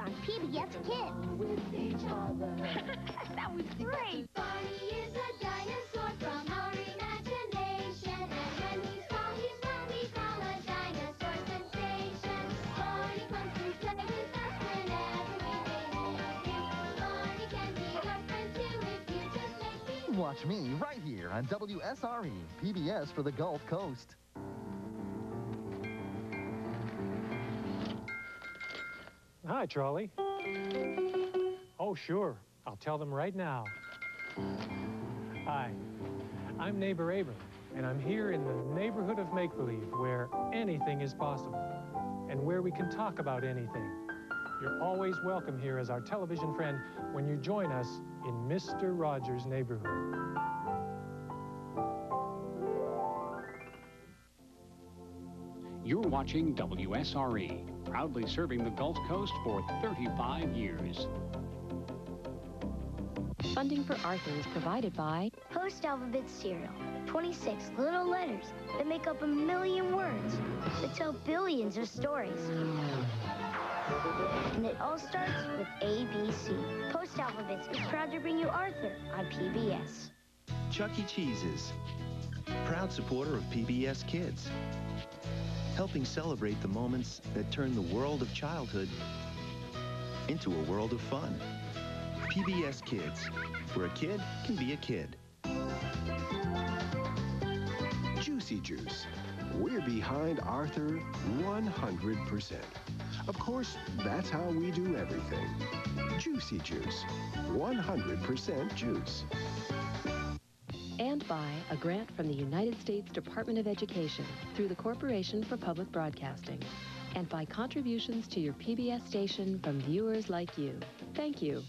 on PBS Kids. With each other. that was great. Barney is a dinosaur from our imagination. And when he's small, he's what we call a dinosaur sensation. Barney comes to play with us whenever we may need him. Barney can be your friend too if you just make him. Watch me right here on WSRE, PBS for the Gulf Coast. Hi, Charlie. Oh, sure. I'll tell them right now. Hi, I'm neighbor Abram, and I'm here in the neighborhood of make-believe where anything is possible and where we can talk about anything. You're always welcome here as our television friend when you join us in Mr. Rogers' neighborhood. You're watching WSRE, proudly serving the Gulf Coast for 35 years. Funding for Arthur is provided by Post alphabet cereal. 26 little letters that make up a million words that tell billions of stories. And it all starts with ABC. Post Alphabets is proud to bring you Arthur on PBS. Chuck E. Cheese's, proud supporter of PBS Kids, helping celebrate the moments that turn the world of childhood into a world of fun. PBS Kids, where a kid can be a kid. Juicy Juice. We're behind Arthur 100%. Of course, that's how we do everything. Juicy Juice. 100% juice. And by a grant from the United States Department of Education through the Corporation for Public Broadcasting and by contributions to your PBS station from viewers like you. Thank you.